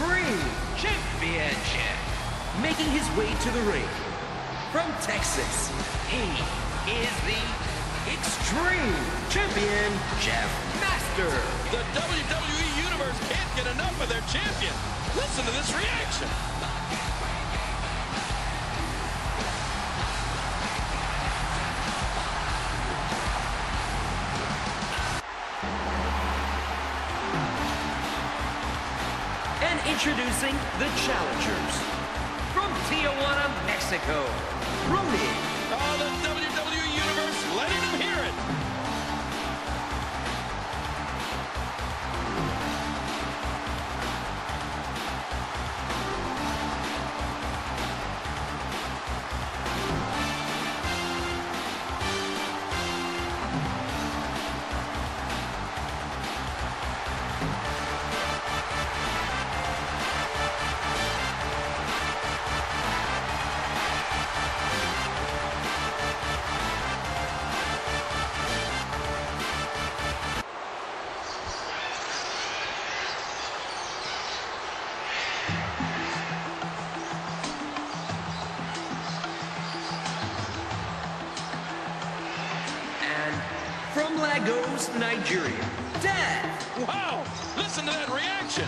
Extreme Championship. Making his way to the ring from Texas, he is the Extreme Champion Jeff Master. The WWE Universe can't get enough of their champion. Listen to this reaction. Introducing the challengers from Tijuana, Mexico, Ronin Lagos, Nigeria, Death. Wow, listen to that reaction.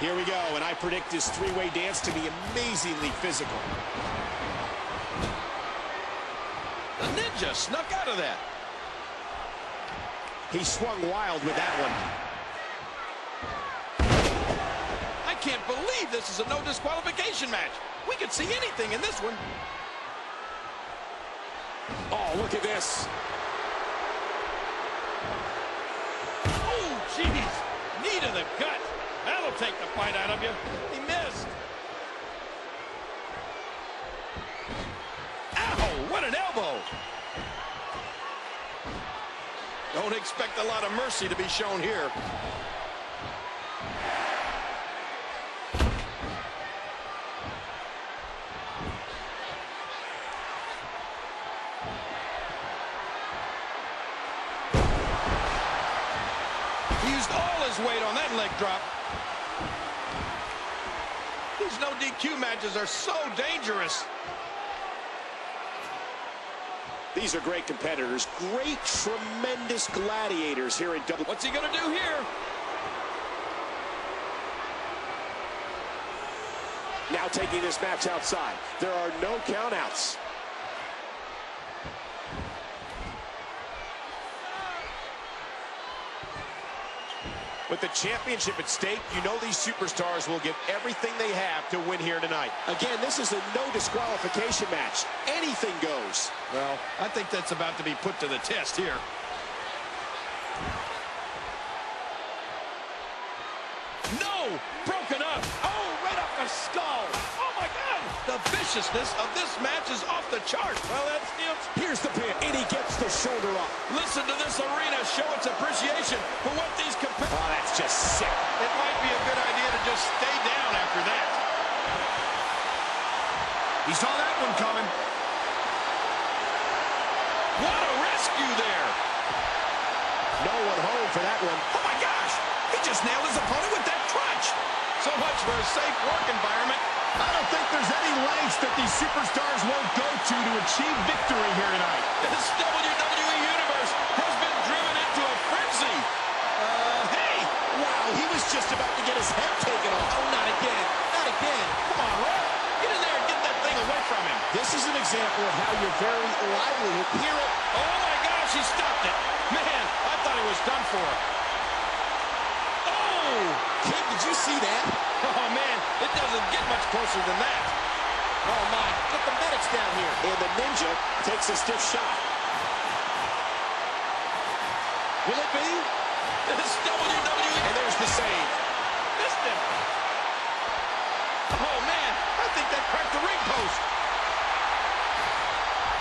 Here we go, and I predict this three-way dance to be amazingly physical. The Ninja snuck out of that. He swung wild with that one. I can't believe this is a no disqualification match. We could see anything in this one. Oh, look at this. Oh, jeez. Knee to the gut. That'll take the fight out of you. He missed. Ow, what an elbow. Don't expect a lot of mercy to be shown here. Used all his weight on that leg drop. These no DQ matches are so dangerous. These are great competitors, great, tremendous gladiators here in double. What's he going to do here? Now taking this match outside. There are no countouts. With the championship at stake, you know these superstars will give everything they have to win here tonight. Again, this is a no disqualification match. Anything goes. Well, I think that's about to be put to the test here. No! Broken up! Oh, right off the skull! Oh! The viciousness of this match is off the chart. Well, that's still... Here's the pin, and he gets the shoulder up. Listen to this arena show its appreciation for what these competitors... Oh, that's just sick. It might be a good idea to just stay down after that. He saw that one coming. What a rescue there! No one home for that one. Oh, my gosh! He just nailed his opponent with that crutch. So much for a safe work environment. I don't think there's any lengths that these superstars won't go to to achieve victory here tonight. This WWE Universe has been driven into a frenzy. Uh, hey! Wow, he was just about to get his head taken off. Oh, not again. Not again. Come on, Ref. Get in there and get that thing away from him. This is an example of how you're very lively. Hear it. Oh, my gosh, he stopped it. Man, I thought he was done for. Oh! Kid, did you see that? Oh, man, it doesn't get much closer than that. Oh, my. Get the medics down here. And the Ninja takes a stiff shot. Will it be? This WWE... And there's the save. Missed him. Oh, man, I think that cracked the ring post.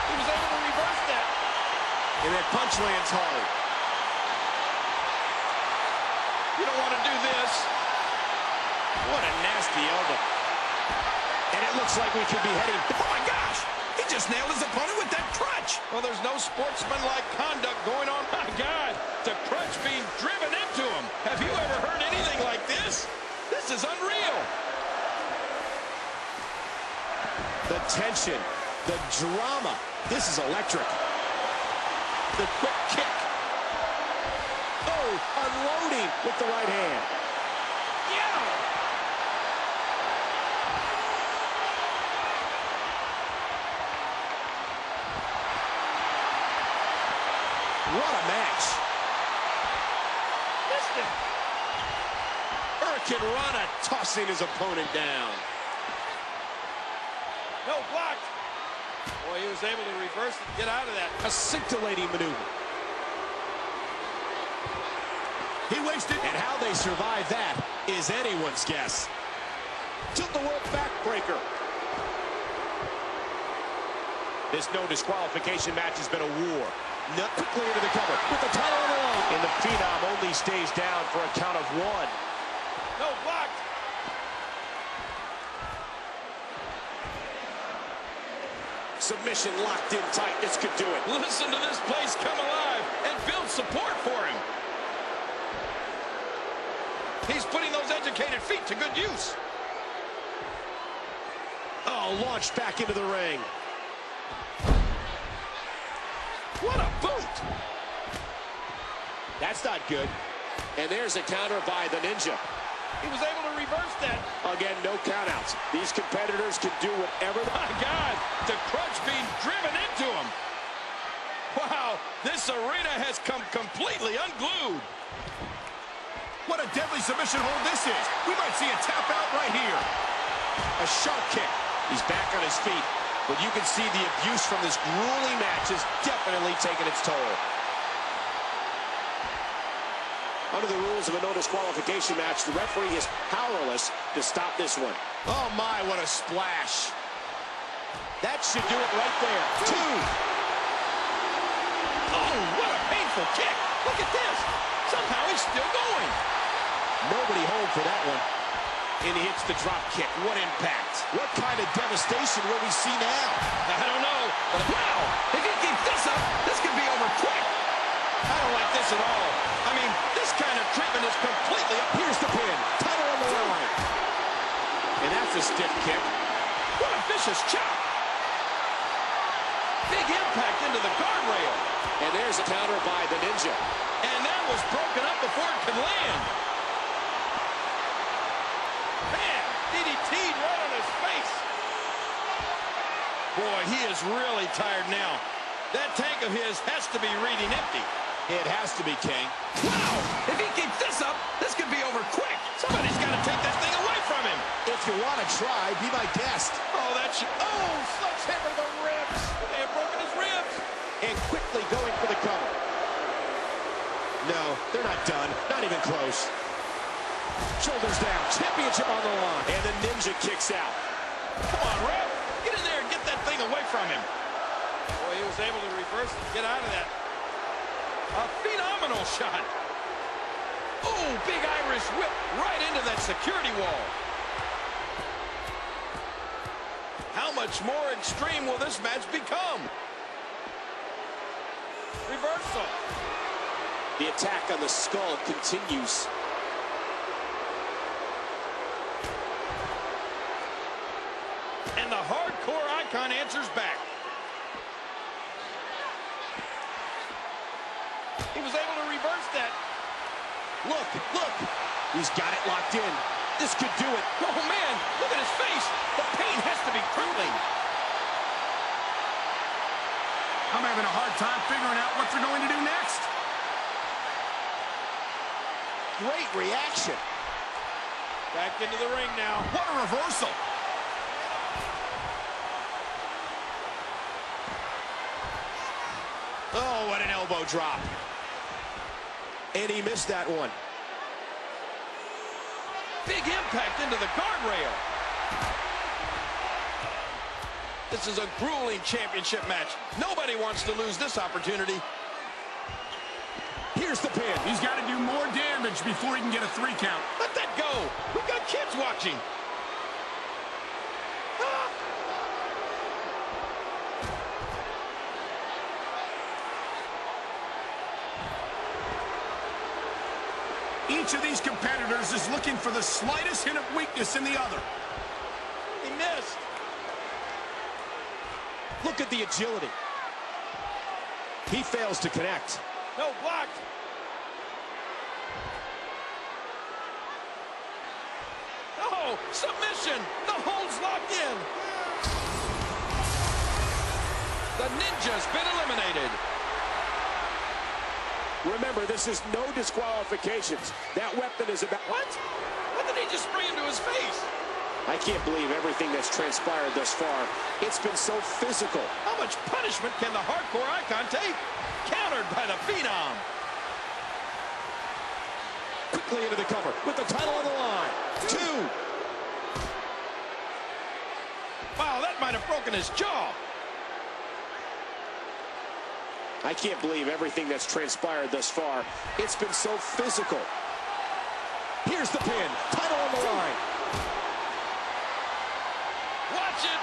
He was able to reverse that. And that punch lands hard. You don't want to do this. What a nasty elbow. And it looks like we could be heading... Oh, my gosh! He just nailed his opponent with that crutch. Well, there's no sportsmanlike conduct going on. My God, the crutch being driven into him. Have you ever heard anything like this? This is unreal. The tension, the drama. This is electric. The quick kick. Oh, unloading with the right hand. Yeah. Match. Missed Rana tossing his opponent down. No, blocked. Boy, he was able to reverse and get out of that. A scintillating maneuver. He wasted... And how they survived that is anyone's guess. Tilt-the-world backbreaker. This no disqualification match has been a war. Not quickly into the cover with the title on the line. And the Phenom only stays down for a count of one. No, blocked. Submission locked in tight. This could do it. Listen to this place come alive and build support for him. He's putting those educated feet to good use. Oh, launched back into the ring. What a boot! That's not good. And there's a counter by the Ninja. He was able to reverse that. Again, no countouts. These competitors can do whatever. My God, the crutch being driven into him. Wow, this arena has come completely unglued. What a deadly submission hold this is. We might see a tap out right here. A sharp kick. He's back on his feet. But you can see the abuse from this grueling match is definitely taking its toll. Under the rules of a no disqualification match, the referee is powerless to stop this one. Oh, my, what a splash. That should do it right there. Two. Oh, what a painful kick. Look at this. Somehow he's still going. Nobody home for that one. And he hits the drop kick. What impact. What kind of devastation will we see now? I don't know, but wow, if he keeps this up, this could be over quick. I don't like this at all. I mean, this kind of treatment is completely up. Here's the pin. Title on the line. And that's a stiff kick. What a vicious chop. Big impact into the guardrail. And there's a counter by the Ninja. And that was broken up before it could land. Man, Right on his face. Boy, he is really tired now. That tank of his has to be reading empty. It has to be, King. Wow! If he keeps this up, this could be over quick. Somebody's got to take that thing away from him. If you want to try, be my guest. Oh, that's... Oh, sledgehammer the ribs. They have broken his ribs. And quickly going for the cover. No, they're not done. Not even close. Shoulders down. Championship on the line. And the Ninja kicks out. Come on, ref. Get in there and get that thing away from him. Boy, he was able to reverse and get out of that. A phenomenal shot. Oh, big Irish whip right into that security wall. How much more extreme will this match become? Reversal. The attack on the skull continues. And the hardcore icon answers back. He was able to reverse that. Look, look. He's got it locked in. This could do it. Oh, man, look at his face. The pain has to be crippling. I'm having a hard time figuring out what they're going to do next. Great reaction. Back into the ring now. What a reversal. Oh, what an elbow drop. And he missed that one. Big impact into the guardrail. This is a grueling championship match. Nobody wants to lose this opportunity. Here's the pin. He's got to do more damage before he can get a three count. Let that go. We've got kids watching. Each of these competitors is looking for the slightest hint of weakness in the other. He missed. Look at the agility. He fails to connect. No, blocked. Oh, submission. The hold's locked in. The Ninja's been eliminated. Remember, this is no disqualifications. That weapon is about... What? What did he just spray into his face? I can't believe everything that's transpired thus far. It's been so physical. How much punishment can the hardcore icon take? Countered by the Phenom. Quickly into the cover with the title on the line. Two. Wow, that might have broken his jaw. I can't believe everything that's transpired thus far. It's been so physical. Here's the pin. Title on the line. Watch it.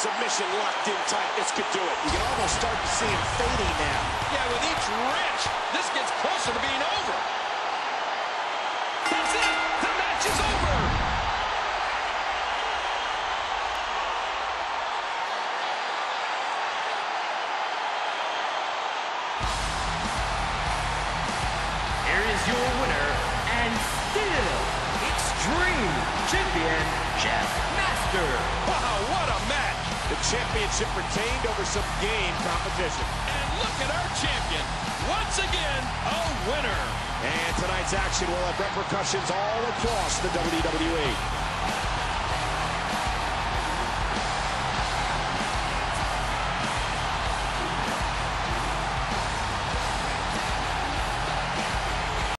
Submission locked in tight. This could do it. You can almost start to see him fading now. Yeah, with each wrench, this gets closer to being over. Champion, Jeff Master. Wow, what a match. The championship retained over some game competition. And look at our champion. Once again, a winner. And tonight's action will have repercussions all across the WWE.